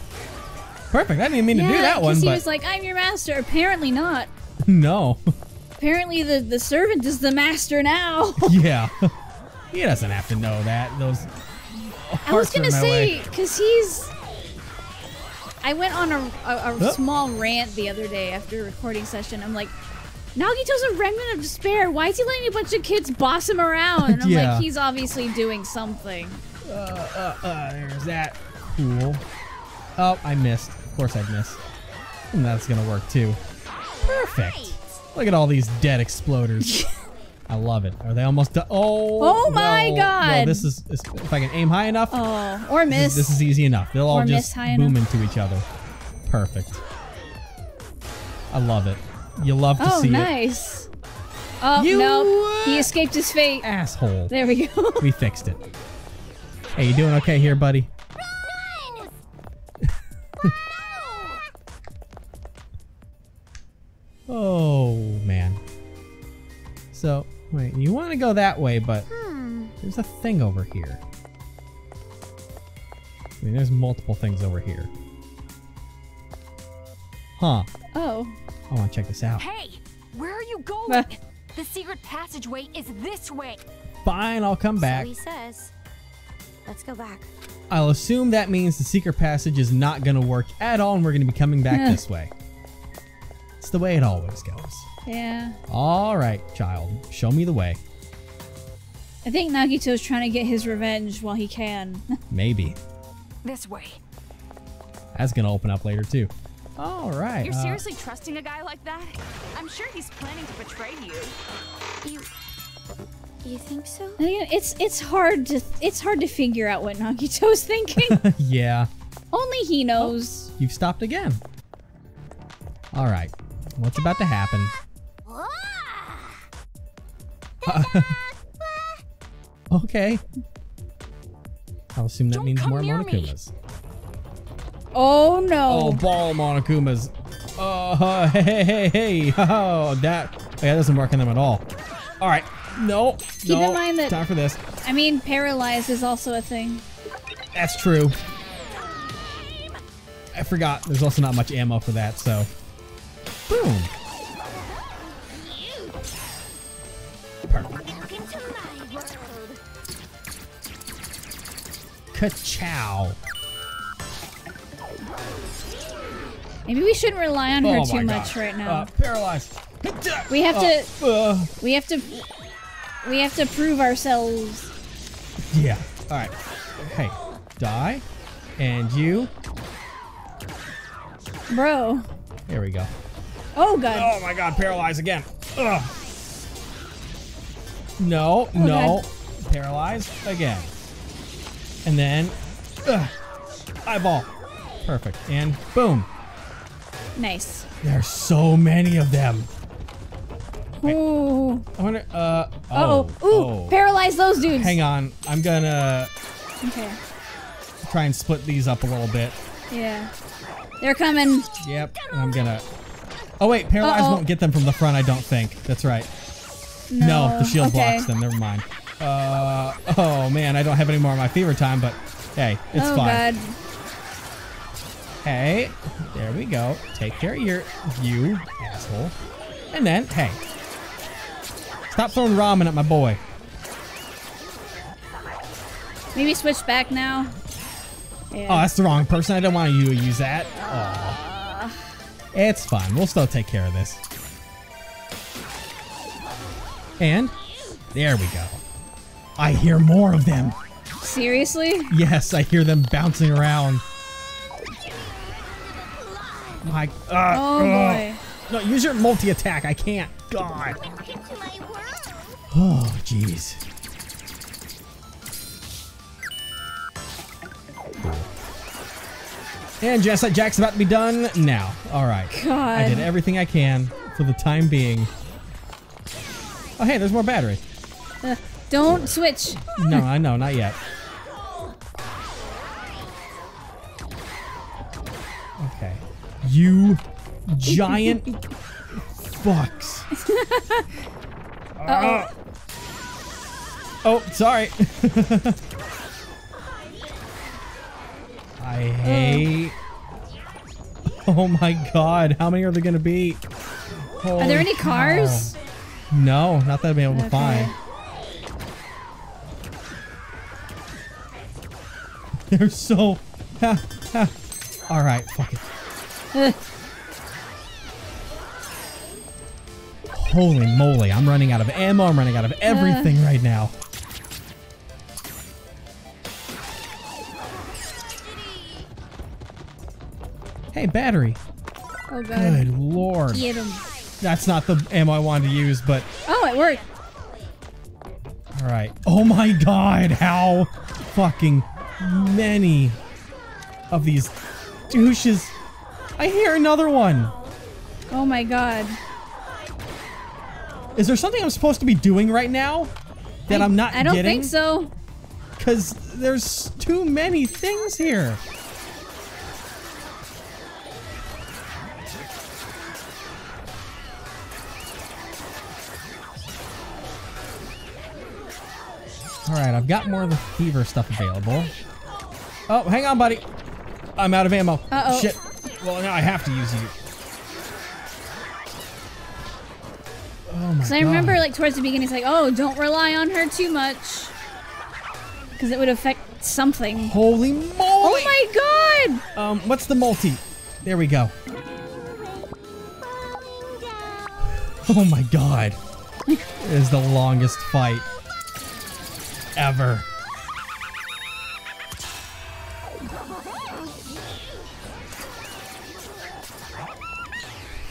Speaker 1: Perfect. I didn't even mean
Speaker 2: yeah,
Speaker 1: to do that one,
Speaker 2: he
Speaker 1: but
Speaker 2: was like, "I'm your master." Apparently not.
Speaker 1: no.
Speaker 2: Apparently, the the servant is the master now.
Speaker 1: yeah. he doesn't have to know that. Those.
Speaker 2: I was
Speaker 1: hearts are in
Speaker 2: gonna say because he's. I went on a, a, a
Speaker 1: Oh.
Speaker 2: small rant the other day after a recording session. I'm like, Nagito's a remnant of despair. Why is he letting a bunch of kids boss him around? And I'm
Speaker 1: Yeah.
Speaker 2: like, he's obviously doing something.
Speaker 1: Uh, uh, uh, there's that. Cool. Oh, I missed. Of course I missed. And that's gonna work too. Perfect. Look at all these dead exploders. I love it. Are they almost done? Oh.
Speaker 2: Oh my God.
Speaker 1: No, this is this- if I can aim high enough.
Speaker 2: Oh, or
Speaker 1: this,
Speaker 2: miss.
Speaker 1: this is easy enough. They'll all just boom
Speaker 2: enough.
Speaker 1: into each other. Perfect. I love it. You love to
Speaker 2: oh,
Speaker 1: see it.
Speaker 2: Oh, nice. Oh
Speaker 1: You,
Speaker 2: no, he
Speaker 1: uh,
Speaker 2: escaped his fate.
Speaker 1: Asshole.
Speaker 2: There we go.
Speaker 1: We fixed it. Hey, you doing okay here, buddy? Oh man. So wait, you want to go that way, but hmm. there's a thing over here. I mean, there's multiple things over here. Huh?
Speaker 2: oh,
Speaker 1: I want to check this out.
Speaker 5: Hey, where are you going? The secret passageway is this way.
Speaker 1: Fine, I'll come back.
Speaker 3: So he says. Let's go back.
Speaker 1: I'll assume that means the secret passage is not going to work at all, and we're going to be coming back this way. It's the way it always goes.
Speaker 2: yeah.
Speaker 1: All right, child, show me the way.
Speaker 2: I think Nagito's trying to get his revenge while he can.
Speaker 1: Maybe.
Speaker 5: This way.
Speaker 1: That's going to open up later, too. All right.
Speaker 4: You're
Speaker 1: uh,
Speaker 4: seriously trusting a guy like that? I'm sure he's planning to betray you.
Speaker 3: You. You think so?
Speaker 2: And again, it's it's hard to it's hard to figure out what Nagito's thinking.
Speaker 1: yeah,
Speaker 2: Only he knows.
Speaker 1: you've stopped again. All right. What's about to happen? Okay. I'll assume that
Speaker 5: Don't
Speaker 1: means more
Speaker 5: near me.
Speaker 1: Monokumas.
Speaker 2: Oh no.
Speaker 1: Oh, ball Monokumas. Oh, hey, hey, hey. Oh, that, yeah, that doesn't work on them at all. All right. No.
Speaker 2: Keep
Speaker 1: no.
Speaker 2: in mind that-
Speaker 1: Time for this.
Speaker 2: I mean, paralyzed is also a thing.
Speaker 1: That's true. I forgot. There's also not much ammo for that, so. Boom. Perfect.
Speaker 3: Welcome to my world.
Speaker 1: Ka-chow.
Speaker 2: Maybe we shouldn't rely on her
Speaker 1: oh
Speaker 2: too much
Speaker 1: God.
Speaker 2: right now.
Speaker 1: Uh, paralyzed.
Speaker 2: we have to
Speaker 1: Uh,
Speaker 2: we have to we have to prove ourselves.
Speaker 1: yeah. All right. Hey, die. And you.
Speaker 2: Bro.
Speaker 1: There we go.
Speaker 2: Oh god.
Speaker 1: Oh my god, paralyzed again. Ugh. No,
Speaker 2: Oh,
Speaker 1: no. Paralyzed again. And then ugh, eyeball. Perfect. And boom.
Speaker 2: Nice.
Speaker 1: There are so many of them.
Speaker 2: Ooh.
Speaker 1: I wonder uh
Speaker 2: Uh-oh.
Speaker 1: oh.
Speaker 2: Ooh,
Speaker 1: oh.
Speaker 2: paralyze those dudes.
Speaker 1: Hang on. I'm gonna
Speaker 2: Okay.
Speaker 1: try and split these up a little bit.
Speaker 2: Yeah. They're coming.
Speaker 1: Yep. I'm gonna Oh wait, paralyzed
Speaker 2: Uh-oh.
Speaker 1: won't get them from the front, I don't think. That's right.
Speaker 2: No,
Speaker 1: No, the shield
Speaker 2: okay.
Speaker 1: blocks them. Never mind. Uh, oh man, I don't have any more of my fever time, but hey, it's
Speaker 2: oh
Speaker 1: fine.
Speaker 2: god.
Speaker 1: Hey, there we go. Take care of your you asshole. And then, hey, stop throwing ramen at my boy.
Speaker 2: Maybe switch back now. Yeah.
Speaker 1: Oh, that's the wrong person. I don't want you to use that. Oh, it's fine. We'll still take care of this. And there we go. I hear more of them.
Speaker 2: Seriously?
Speaker 1: Yes, I hear them bouncing around. My, uh,
Speaker 2: Oh
Speaker 1: uh,
Speaker 2: boy.
Speaker 1: No, use your multi attack. I can't. God.
Speaker 3: Welcome to my world.
Speaker 1: Oh, jeez. And like Jack's about to be done now. All right.
Speaker 2: God.
Speaker 1: I did everything I can for the time being. Oh, hey, there's more battery.
Speaker 2: Uh, don't switch.
Speaker 1: No, I know, not yet. Okay. You giant fucks.
Speaker 2: Uh-oh.
Speaker 1: Oh, sorry. I hate. Oh my god, how many are there gonna be?
Speaker 2: Are there
Speaker 1: Holy
Speaker 2: any
Speaker 1: cow.
Speaker 2: cars?
Speaker 1: No, not that I've been able to find. They're so. Ha, ha. All right, fuck it. Holy moly, I'm running out of ammo. I'm running out of everything uh. right now. Hey, battery.
Speaker 2: Oh god.
Speaker 1: Good lord.
Speaker 2: Get him.
Speaker 1: That's not the ammo I wanted to use, but
Speaker 2: Oh, it worked.
Speaker 1: All right. Oh my god, how fucking many of these douches. I hear another one.
Speaker 2: Oh my god.
Speaker 1: Is there something I'm supposed to be doing right now that I, am not
Speaker 2: I don't
Speaker 1: getting?
Speaker 2: think so.
Speaker 1: Because there's too many things here. Alright, I've got more of the fever stuff available. Oh, hang on, buddy. I'm out of ammo.
Speaker 2: Uh-oh.
Speaker 1: Shit. Well, now I have to use you. Oh my
Speaker 2: Because I
Speaker 1: god.
Speaker 2: remember, like, towards the beginning, it's like, oh, don't rely on her too much. Because it would affect something.
Speaker 1: Holy moly!
Speaker 2: Oh my god!
Speaker 1: Um, what's the multi? There we go. Oh my god. It is the longest fight ever.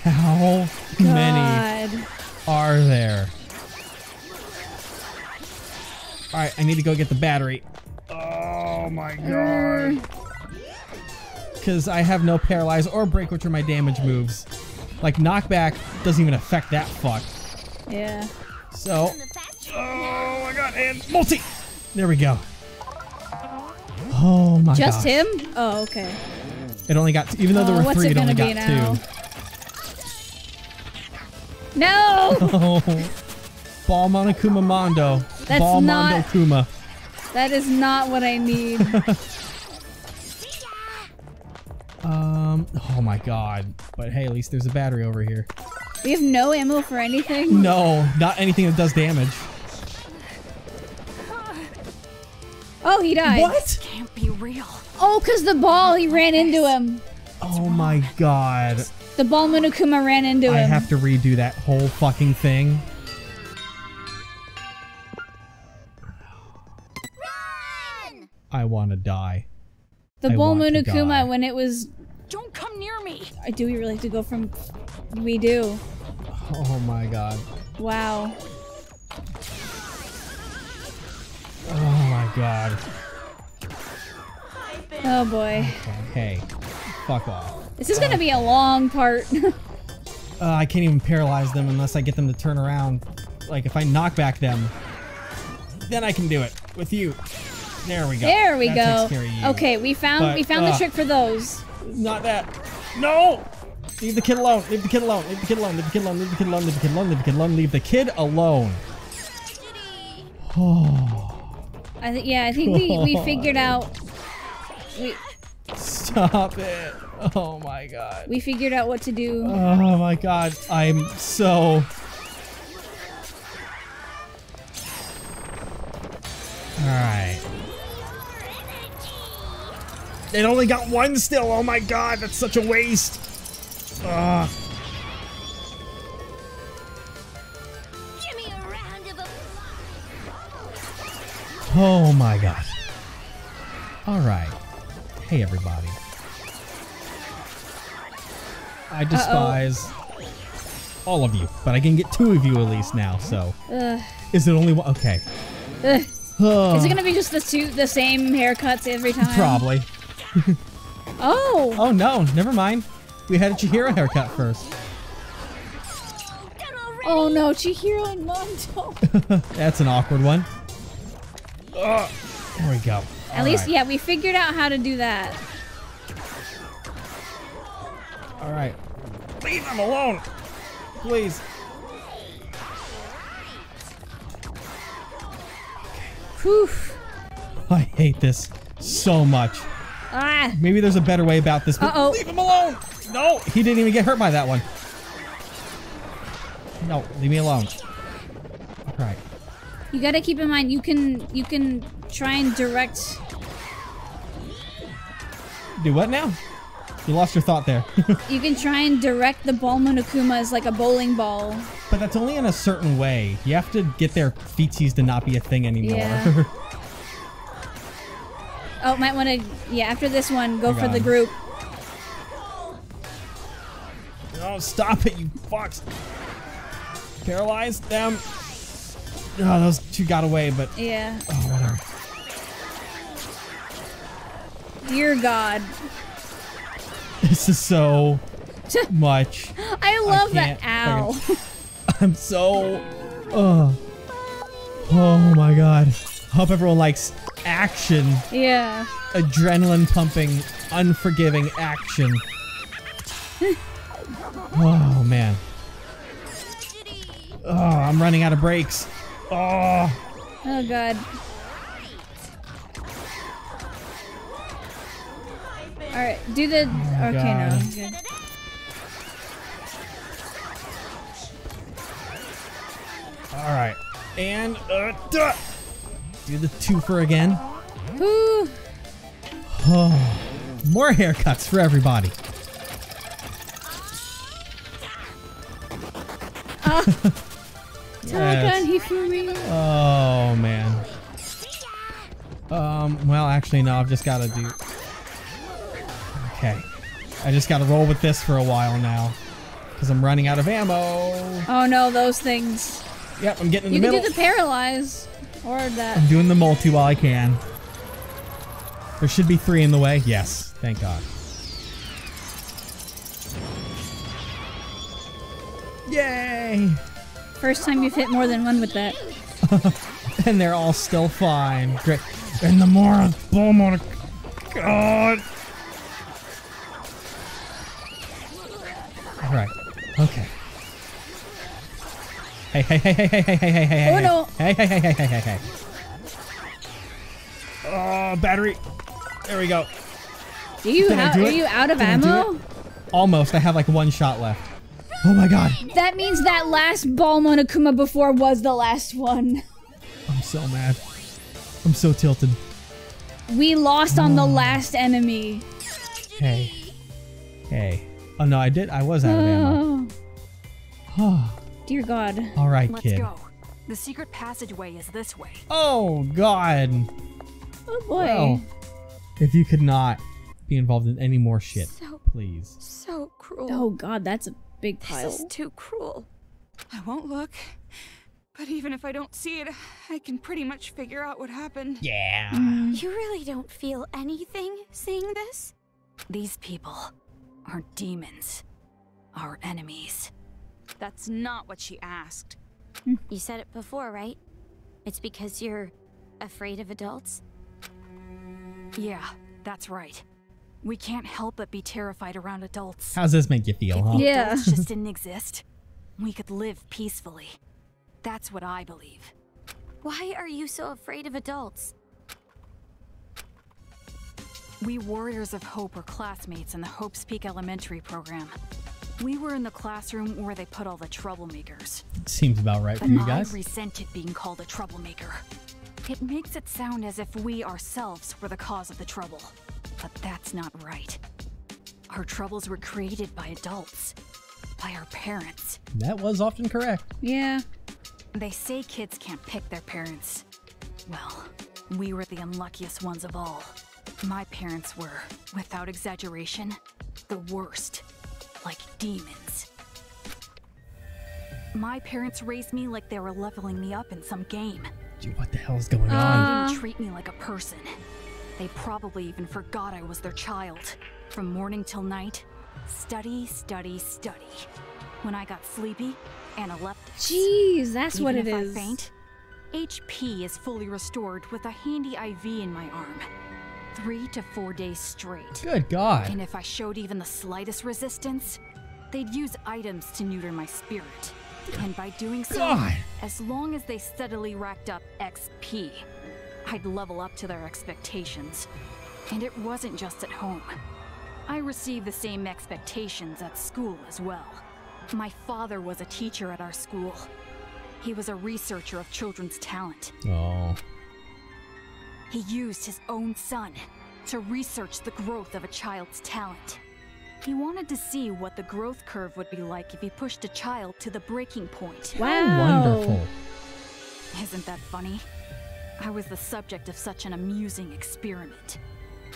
Speaker 1: How many are there? Alright, I need to go get the battery. Oh my god. Because I have no paralyze or break, which are my damage moves. Like, knockback doesn't even affect that fuck.
Speaker 2: Yeah.
Speaker 1: So. Oh my god, and multi! There we go. Oh my god.
Speaker 2: Just
Speaker 1: gosh.
Speaker 2: him? Oh, okay.
Speaker 1: It only got, even though there
Speaker 2: Oh,
Speaker 1: were three,
Speaker 2: it
Speaker 1: it only got
Speaker 2: now?
Speaker 1: two.
Speaker 2: No!
Speaker 1: Oh. Ball Monokuma Mondo.
Speaker 2: That's
Speaker 1: Ball
Speaker 2: not-
Speaker 1: Mondo Kuma.
Speaker 2: that is not what I need.
Speaker 1: Um, oh my god. But hey, at least there's a battery over here.
Speaker 2: we have no ammo for anything?
Speaker 1: No, not anything that does damage.
Speaker 2: Oh, he died.
Speaker 1: What?
Speaker 5: Can't be real.
Speaker 2: Oh, because the ball, he ran into him.
Speaker 1: Oh my god.
Speaker 2: The ball Monokuma ran into him.
Speaker 1: I have to redo that whole fucking thing.
Speaker 3: Run!
Speaker 1: I want to die.
Speaker 2: the
Speaker 1: I
Speaker 2: ball
Speaker 1: want to die.
Speaker 2: Monokuma, when it was.
Speaker 5: Don't come near me.
Speaker 2: Do we really have to go from. We do.
Speaker 1: Oh my god.
Speaker 2: Wow.
Speaker 1: Oh my god.
Speaker 2: Oh boy.
Speaker 1: Okay. Fuck off.
Speaker 2: This is gonna be a long part.
Speaker 1: Uh, I can't even paralyze them unless I get them to turn around. Like, if I knock back them, then I can do it with you. There we go.
Speaker 2: there we
Speaker 1: That
Speaker 2: go.
Speaker 1: takes care of you.
Speaker 2: Okay, we found
Speaker 1: But,
Speaker 2: we found the
Speaker 1: uh,
Speaker 2: trick for those.
Speaker 1: Not that. No! Leave the kid alone. Leave the kid alone. Leave the kid alone. Leave the kid alone. Leave the kid alone. Leave the kid alone. Leave the kid alone. Leave the kid alone. Oh,
Speaker 2: I think yeah, I think we we figured out. We
Speaker 1: stop it. Oh my god.
Speaker 2: we figured out what to do.
Speaker 1: Oh my god. I'm so. Alright. It only got one still. Oh my god. That's such a waste. Ugh. Oh my god. Alright. Hey everybody. I despise all of you, but I can get two of you at least now, so.
Speaker 2: Ugh.
Speaker 1: Is it only one? Okay.
Speaker 2: Ugh.
Speaker 1: Oh,
Speaker 2: Is it gonna be just the two the same haircuts every time?
Speaker 1: Probably.
Speaker 2: Oh,
Speaker 1: Oh no, never mind. We had a Chihiro haircut first.
Speaker 2: Oh no, Chihiro and Mondo.
Speaker 1: That's an awkward one. Ugh. There we go.
Speaker 2: At least, yeah, we figured out how to do that.
Speaker 1: Alright. Leave him alone! Please.
Speaker 2: Whew.
Speaker 1: I hate this so much.
Speaker 2: Ah,
Speaker 1: Maybe there's a better way about this. but
Speaker 2: Uh-oh.
Speaker 1: Leave him alone! No, he didn't even get hurt by that one. No, leave me alone. Alright.
Speaker 2: You gotta keep in mind you can you can try and direct.
Speaker 1: Do what now? You lost your thought there.
Speaker 2: You can try and direct the ball Monokuma as like a bowling ball.
Speaker 1: but that's only in a certain way. You have to get their feetsies to not be a thing anymore.
Speaker 2: Yeah. Oh, might want to. Yeah, after this one, go
Speaker 1: I
Speaker 2: for
Speaker 1: got
Speaker 2: the group.
Speaker 1: no, stop it, you fucks. Paralyze them. Oh, those two got away, but
Speaker 2: Yeah.
Speaker 1: oh, whatever.
Speaker 2: Dear God.
Speaker 1: This is so much.
Speaker 2: I love that
Speaker 1: can't
Speaker 2: owl.
Speaker 1: I'm so. Oh. Oh my god. Hope everyone likes action,
Speaker 2: yeah.
Speaker 1: adrenaline pumping, unforgiving action. Oh man. Oh, I'm running out of brakes. Oh.
Speaker 2: Oh God. All right, do the. okay, no. Good.
Speaker 1: All right. And uh, duh. do the twofer again. Oh, more haircuts for everybody. Yes.
Speaker 2: Taka Hifumi.
Speaker 1: Oh man. Um. Well, actually, no. I've just got to do. Okay. I just got to roll with this for a while now, because I'm running out of ammo.
Speaker 2: Oh no, those things.
Speaker 1: Yep, I'm getting in
Speaker 2: You
Speaker 1: the
Speaker 2: can
Speaker 1: middle.
Speaker 2: do the paralyze or that.
Speaker 1: I'm doing the multi while I can. There should be three in the way. Yes, thank God. Yay!
Speaker 2: First time you've hit more than one with that.
Speaker 1: and they're all still fine. Great. And the more Beaumont. God. All right. Okay. Hey, hey, hey, hey, hey, hey, hey, hey, hey,
Speaker 2: Oh,
Speaker 1: hey.
Speaker 2: no.
Speaker 1: Hey, hey, hey, hey, hey, hey, hey. Oh, battery. There we go.
Speaker 2: Do you
Speaker 1: Did
Speaker 2: have?
Speaker 1: do
Speaker 2: Are
Speaker 1: it?
Speaker 2: you out of
Speaker 1: Did
Speaker 2: ammo?
Speaker 1: Almost. I have like one shot left. Oh my god.
Speaker 2: That means that last ball Monokuma before was the last one.
Speaker 1: I'm so mad. I'm so tilted.
Speaker 2: We lost on
Speaker 1: Oh.
Speaker 2: the hmm. last enemy.
Speaker 1: Hey. Hey. Oh no, I did. I was out of ammo.
Speaker 2: Oh, dear God.
Speaker 1: All right,
Speaker 5: Let's
Speaker 1: kid.
Speaker 5: go. The secret passageway is this way.
Speaker 1: Oh God.
Speaker 2: Oh boy.
Speaker 1: Well, if you could not be involved in any more shit,
Speaker 4: So,
Speaker 1: please.
Speaker 4: so cruel.
Speaker 2: Oh God, that's a big pile.
Speaker 4: This is too cruel. I won't look. But even if I don't see it, I can pretty much figure out what happened.
Speaker 1: Yeah. Mm.
Speaker 3: You really don't feel anything seeing this?
Speaker 5: These people are demons. Our enemies.
Speaker 4: That's not what she asked.
Speaker 3: You said it before, right? It's because you're afraid of adults?
Speaker 5: Yeah, that's right. We can't help but be terrified around adults.
Speaker 1: How's this make you feel,
Speaker 5: If
Speaker 1: huh?
Speaker 5: the
Speaker 2: Yeah.
Speaker 5: adults just didn't exist, we could live peacefully. That's what I believe.
Speaker 3: Why are you so afraid of adults?
Speaker 5: We Warriors of Hope were classmates in the Hope's Peak Elementary program. We were in the classroom where they put all the troublemakers.
Speaker 1: Seems about right for
Speaker 5: But
Speaker 1: you
Speaker 5: I
Speaker 1: guys.
Speaker 5: resented being called a troublemaker. It makes it sound as if we ourselves were the cause of the trouble. But that's not right. Our troubles were created by adults, by our parents.
Speaker 1: That was often correct.
Speaker 2: Yeah.
Speaker 5: They say kids can't pick their parents. Well, we were the unluckiest ones of all. My parents were, without exaggeration, the worst. Like demons. My parents raised me like they were leveling me up in some game.
Speaker 1: Dude, what the hell is going
Speaker 2: Uh,
Speaker 1: on?
Speaker 5: They didn't treat me like a person. They probably even forgot I was their child. From morning till night, study, study, study. When I got sleepy, analeptics.
Speaker 2: Jeez, that's what it
Speaker 5: if
Speaker 2: is.
Speaker 5: I faint, HP is fully restored with a handy IV in my arm. Three to four days straight.
Speaker 1: Good God.
Speaker 5: And if I showed even the slightest resistance, they'd use items to neuter my spirit. And by doing so,
Speaker 1: God.
Speaker 5: as long as they steadily racked up XP, I'd level up to their expectations. And it wasn't just at home. I received the same expectations at school as well. My father was a teacher at our school. He was a researcher of children's talent.
Speaker 1: Oh.
Speaker 5: He used his own son to research the growth of a child's talent. He wanted to see what the growth curve would be like if he pushed a child to the breaking point.
Speaker 2: Wow.
Speaker 1: Wonderful.
Speaker 5: Isn't that funny? I was the subject of such an amusing experiment.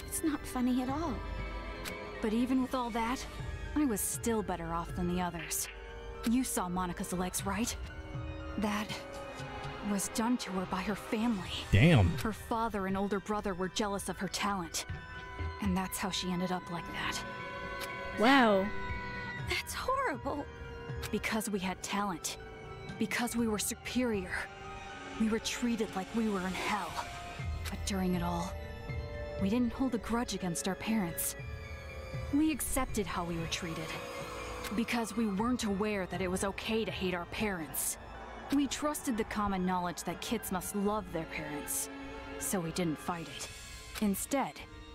Speaker 3: It's not funny at all.
Speaker 5: But even with all that, I was still better off than the others. You saw Monaca's legs, right? That was done to her by her family.
Speaker 1: Damn.
Speaker 5: Her father and older brother were jealous of her talent. And that's how she ended up like that.
Speaker 2: Wow.
Speaker 5: That's horrible. Because we had talent. Because we were superior. We were treated like we were in hell. But during it all, we didn't hold a grudge against our parents. We accepted how we were treated. Because we weren't aware that it was okay to hate our parents. We trusted the common knowledge that kids must love their parents. So we didn't fight it. Instead,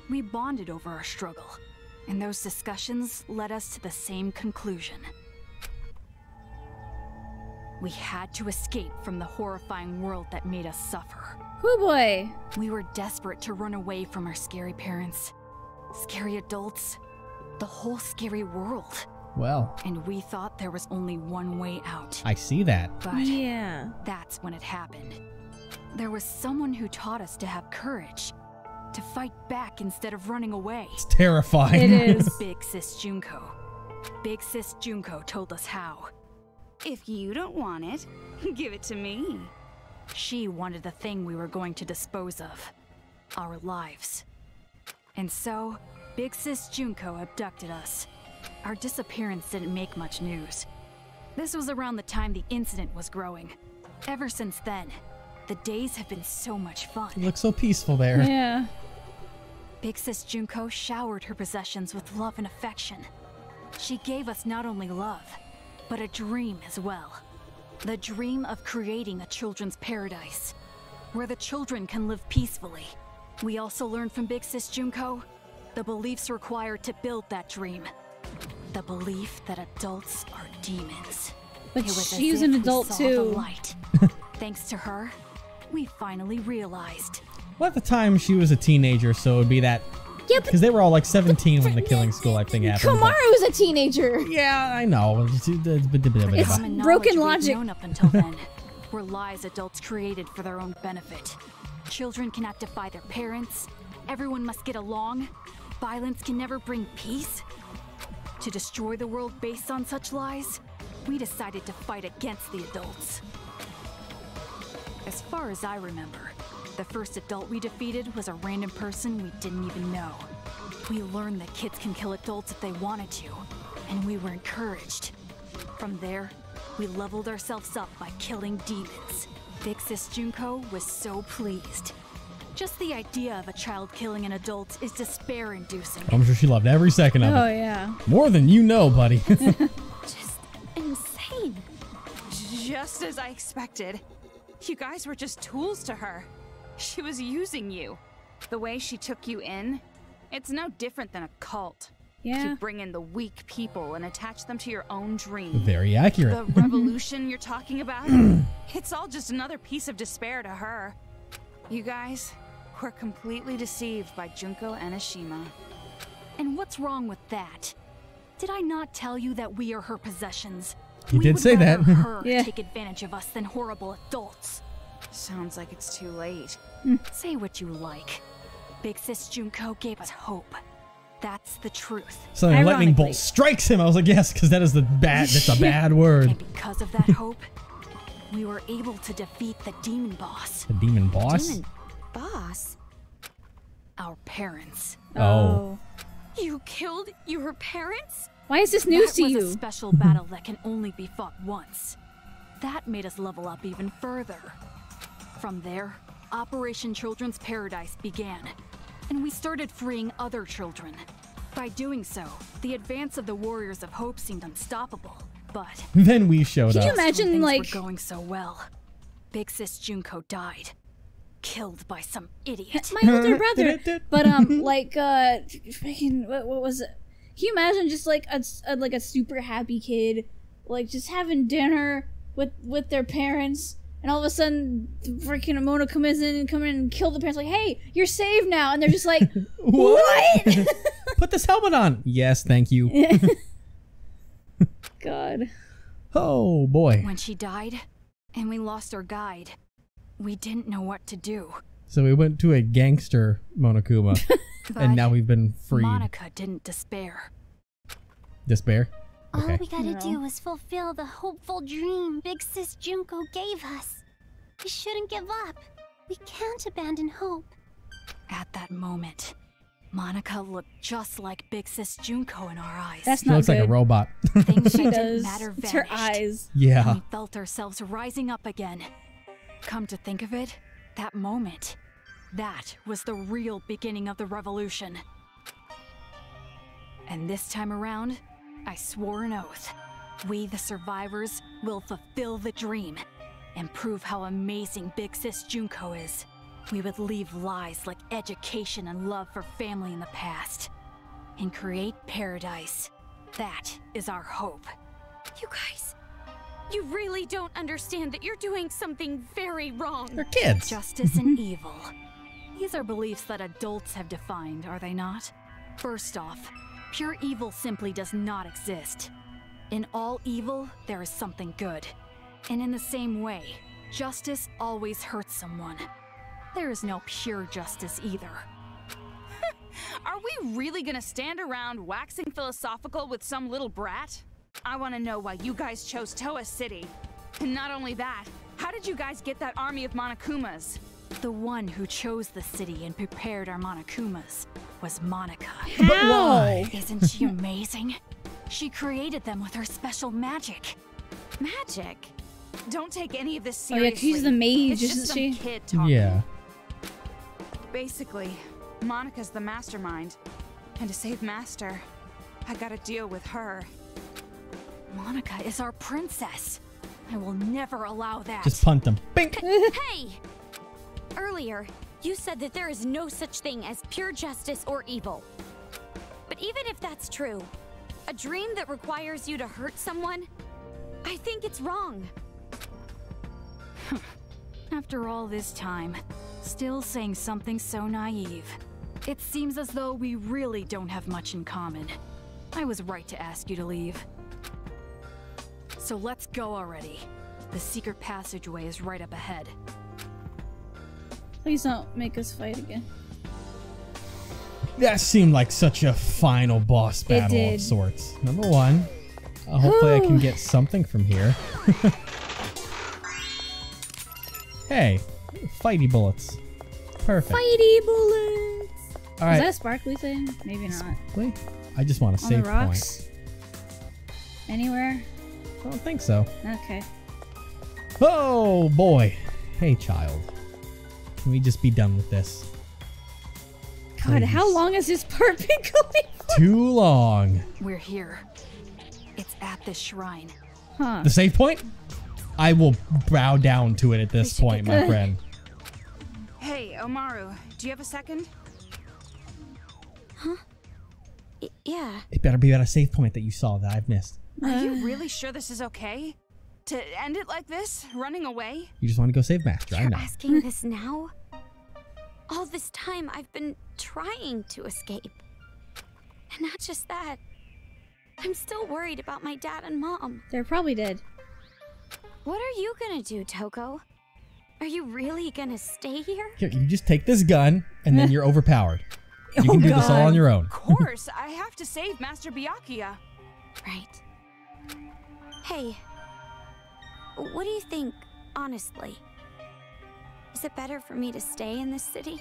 Speaker 5: we bonded over our struggle. And those discussions led us to the same conclusion. We had to escape from the horrifying world that made us suffer.
Speaker 2: Hoo boy.
Speaker 5: We were desperate to run away from our scary parents, scary adults, the whole scary world.
Speaker 1: Well,
Speaker 5: And we thought there was only one way out.
Speaker 1: I see that.
Speaker 5: But
Speaker 2: Yeah.
Speaker 5: that's when it happened. There was someone who taught us to have courage, to fight back instead of running away.
Speaker 1: It's terrifying.
Speaker 2: It is.
Speaker 5: Big Sis Junko. Big Sis Junko told us how.
Speaker 4: If you don't want it, give it to me.
Speaker 5: She wanted the thing we were going to dispose of our lives. And so, Big Sis Junko abducted us. Our disappearance didn't make much news. This was around the time the incident was growing. Ever since then, the days have been so much fun.
Speaker 1: You look so peaceful there.
Speaker 2: Yeah.
Speaker 5: Big Sis Junko showered her possessions with love and affection. She gave us not only love, but a dream as well. The dream of creating a children's paradise, where the children can live peacefully. We also learned from Big Sis Junko the beliefs required to build that dream. The belief that adults are demons.
Speaker 2: But
Speaker 5: It was
Speaker 2: she's an adult too.
Speaker 5: Light. Thanks to her, we finally realized
Speaker 1: Well, at the time she was a teenager, so it would be that
Speaker 2: Yeah,
Speaker 1: because they were all like 17 when the killing school life thing happened. but-
Speaker 2: Komaru's a teenager.
Speaker 1: Yeah, I know. It's- it's-
Speaker 2: It's- broken logic.
Speaker 5: We've known up until then were lies adults created for their own benefit. Children cannot defy their parents. Everyone must get along. Violence can never bring peace. To destroy the world based on such lies, we decided to fight against the adults. As far as I remember, the first adult we defeated was a random person we didn't even know. We learned that kids can kill adults if they wanted to, and we were encouraged. From there, we leveled ourselves up by killing demons. Big Sis Junko was so pleased. Just the idea of a child killing an adult is despair inducing.
Speaker 1: I'm sure she loved every second of
Speaker 2: Oh
Speaker 1: it.
Speaker 2: Oh, yeah.
Speaker 1: More than you know, buddy.
Speaker 3: Just insane.
Speaker 4: Just as I expected. You guys were just tools to her. She was using you. The way she took you in, it's no different than a cult.
Speaker 2: Yeah.
Speaker 4: You bring in the weak people and attach them to your own dream.
Speaker 1: Very accurate.
Speaker 4: The revolution you're talking about, it's all just another piece of despair to her. You guys were completely deceived by Junko Enoshima.
Speaker 5: And what's wrong with that? Did I not tell you that we are her possessions?
Speaker 1: You
Speaker 5: we
Speaker 1: did
Speaker 5: would
Speaker 1: say that.
Speaker 5: her
Speaker 2: Yeah.
Speaker 5: take advantage of us than horrible adults.
Speaker 4: Sounds like it's too late.
Speaker 5: Say what you like. Big Sis Junko gave us hope. That's the truth.
Speaker 1: So then a lightning bolt strikes him. I was like, yes, because that is the bad. That's a bad word.
Speaker 5: And because of that hope, we were able to defeat the demon boss,
Speaker 1: The demon boss.
Speaker 3: Demon boss.
Speaker 5: our parents.
Speaker 1: Oh. oh.
Speaker 5: You killed your parents?
Speaker 2: Why is this news
Speaker 5: that
Speaker 2: to
Speaker 5: was
Speaker 2: you?
Speaker 5: a special battle that can only be fought once. That made us level up even further. From there, Operation Children's Paradise began, and we started freeing other children. By doing so, the advance of the Warriors of Hope seemed unstoppable. But
Speaker 1: Then we showed
Speaker 2: Can you
Speaker 1: up.
Speaker 5: when
Speaker 2: imagine
Speaker 5: things
Speaker 2: like
Speaker 5: were going so well, Big Sis Junko died, killed by some idiot.
Speaker 2: my older brother? but um, like uh, freaking what, what was it? Can you imagine just like a, s- a- like a super happy kid, like just having dinner with with their parents, and all of a sudden, freaking Amona comes in and come in and kill the parents. Like, hey, you're saved now, and they're just like, what?
Speaker 1: Put this helmet on. Yes, thank you.
Speaker 2: God.
Speaker 1: Oh boy.
Speaker 5: When she died, and we lost our guide, we didn't know what to do.
Speaker 1: So we went to a gangster Monokuma,
Speaker 5: But
Speaker 1: and now we've been freed.
Speaker 5: Monaca didn't despair.
Speaker 1: Despair.
Speaker 3: All
Speaker 1: Okay.
Speaker 3: we gotta
Speaker 2: No.
Speaker 3: do is fulfill the hopeful dream Big Sis Junko gave us.
Speaker 8: We shouldn't give up. We can't abandon hope.
Speaker 5: At that moment, Monaca looked just like Big Sis Junko in our eyes.
Speaker 2: That's
Speaker 1: She
Speaker 2: not
Speaker 1: looks
Speaker 2: good.
Speaker 1: like a robot.
Speaker 5: Things
Speaker 2: she does.
Speaker 5: matter
Speaker 2: It's
Speaker 5: vanished.
Speaker 2: her eyes.
Speaker 5: And
Speaker 1: yeah.
Speaker 5: we felt ourselves rising up again. Come to think of it, that moment, that was the real beginning of the revolution. And this time around, I swore an oath. We, the survivors, will fulfill the dream and prove how amazing Big Sis Junko is. We would leave lies like education and love for family in the past and create paradise. That is our hope.
Speaker 8: You guys, you really don't understand that you're doing something very wrong.
Speaker 1: They're kids.
Speaker 5: Justice and evil. These are beliefs that adults have defined, are they not? First off, pure evil simply does not exist. In all evil, there is something good. And in the same way, justice always hurts someone. There is no pure justice either.
Speaker 4: Are we really gonna stand around waxing philosophical with some little brat? I wanna know why you guys chose Towa City. And not only that, how did you guys get that army of Monokumas?
Speaker 5: The one who chose the city and prepared our Monokumas was Monaca.
Speaker 2: How?
Speaker 5: Isn't she amazing? She created them with her special magic.
Speaker 4: Magic? Don't take any of this seriously.
Speaker 2: Oh, yeah, she's the mage,
Speaker 4: it's just
Speaker 2: isn't
Speaker 4: some
Speaker 2: she?
Speaker 4: kid talking.
Speaker 1: Yeah.
Speaker 4: Basically, Monaca's the mastermind. And to save Master, I gotta deal with her.
Speaker 5: Monica is our princess. I will never allow that.
Speaker 1: Just punt them. Bink.
Speaker 8: Hey! Earlier, you said that there is no such thing as pure justice or evil. But even if that's true, a dream that requires you to hurt someone, I think it's wrong.
Speaker 5: After all this time, still saying something so naive. It seems as though we really don't have much in common. I was right to ask you to leave. So let's go already. The secret passageway is right up ahead.
Speaker 2: Please don't make us fight again.
Speaker 1: That seemed like such a final boss battle of sorts. Number one, uh, hopefully I can get something from here. hey, fighty bullets. Perfect.
Speaker 2: Fighty bullets.
Speaker 1: All
Speaker 2: Is
Speaker 1: right.
Speaker 2: that sparkly thing? Maybe not.
Speaker 1: Wait, I just want a
Speaker 2: On
Speaker 1: save
Speaker 2: the
Speaker 1: point.
Speaker 2: rocks? Anywhere?
Speaker 1: I don't think so.
Speaker 2: Okay.
Speaker 1: Oh boy. Hey, child. Can we just be done with this?
Speaker 2: God, how long has this part been going for?
Speaker 1: Too long.
Speaker 5: We're here. It's at the shrine.
Speaker 2: Huh.
Speaker 1: The save point? I will bow down to it at this point, my friend.
Speaker 4: Hey, Komaru, do you have a second?
Speaker 8: Y- yeah.
Speaker 1: It better be at a save point that you saw that I've missed.
Speaker 4: Are
Speaker 2: Uh.
Speaker 4: you really sure this is okay? To end it like this? Running away?
Speaker 1: You just want to go save Master. I
Speaker 8: You're
Speaker 1: know.
Speaker 8: asking this now? All this time I've been trying to escape. And not just that. I'm still worried about my dad and mom.
Speaker 2: They're probably dead.
Speaker 8: What are you gonna do, Toko? Are you really gonna stay here?
Speaker 1: Here, you just take this gun, and then you're overpowered. You
Speaker 2: Oh,
Speaker 1: can do this all on your own.
Speaker 4: Of course, I have to save Master Byakuya.
Speaker 8: Right. Hey, what do you think, honestly? Is it better for me to stay in this city?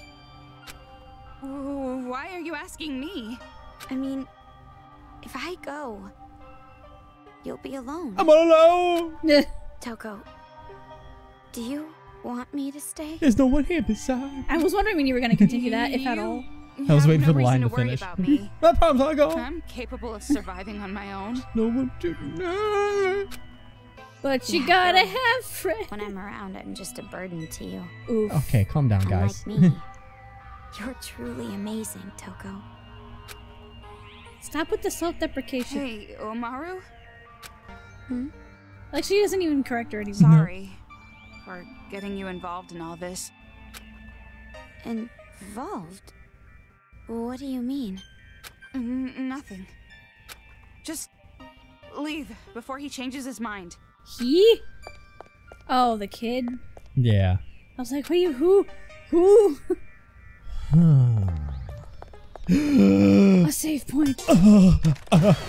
Speaker 4: Why are you asking me?
Speaker 8: I mean, if I go, you'll be alone.
Speaker 1: I'm all alone.
Speaker 8: Toko, do you want me to stay?
Speaker 1: There's no one here besides.
Speaker 2: I was wondering when you were going to continue that, if at all.
Speaker 1: I was waiting
Speaker 4: no
Speaker 1: for the line
Speaker 4: to
Speaker 1: to finish.
Speaker 4: about me.
Speaker 1: My problems are gone.
Speaker 4: I'm capable of surviving on my own.
Speaker 1: No one to know.
Speaker 2: But you
Speaker 8: Yeah,
Speaker 2: gotta
Speaker 8: well,
Speaker 2: have friends.
Speaker 8: When I'm around, I'm just a burden to you.
Speaker 2: Oof.
Speaker 1: Okay, calm down, guys.
Speaker 8: Unlike me, you're truly amazing, Toko.
Speaker 2: Stop with the self-deprecation.
Speaker 4: Hey, Komaru? Hmm?
Speaker 2: Like she doesn't even correct her anymore.
Speaker 4: Sorry for getting you involved in all this.
Speaker 8: Involved? What do you mean?
Speaker 4: N- nothing. Just leave before he changes his mind.
Speaker 2: He? Oh, the kid.
Speaker 1: Yeah.
Speaker 2: I was like, you? Who? Who? A save point.
Speaker 1: oh,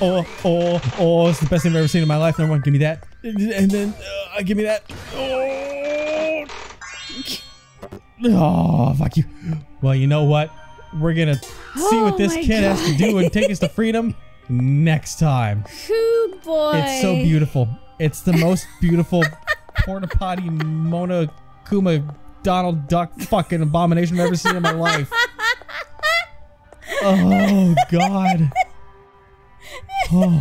Speaker 1: oh, oh, it's the best thing I've ever seen in my life. Number one, give me that. And then, uh, give me that. Oh. Oh, fuck you. Well, you know what? We're gonna see what
Speaker 2: Oh
Speaker 1: this kid has to do and take us to freedom next time.
Speaker 2: Hoo boy.
Speaker 1: It's so beautiful. It's the most beautiful porta potty Mona Kuma Donald Duck fucking abomination I've ever seen in my life. Oh God. Oh.